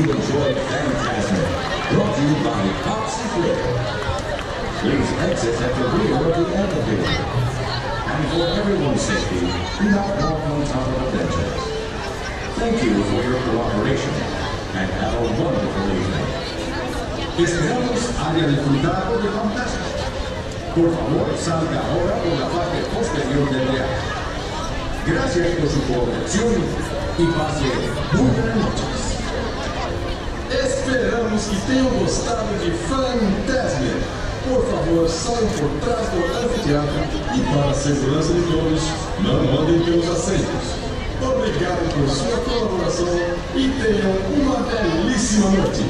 you enjoyed Fantasmic, brought to you by Popsy Flair. Please exit at the rear of the amphitheater. And for everyone's safety, do not walk on top of benches. Thank you for your cooperation, and have a wonderful evening. Esperamos haya disfrutado de Fantasma. Por favor, salga ahora por la parte posterior del viaje. Gracias por su cooperación y pase buenas noches. Esperamos que tenham gostado de Fantasma. Por favor, saiam por trás do anfiteatro e, para a segurança de todos, não andem pelos assentos. Obrigado por sua colaboração e tenham uma belíssima noite.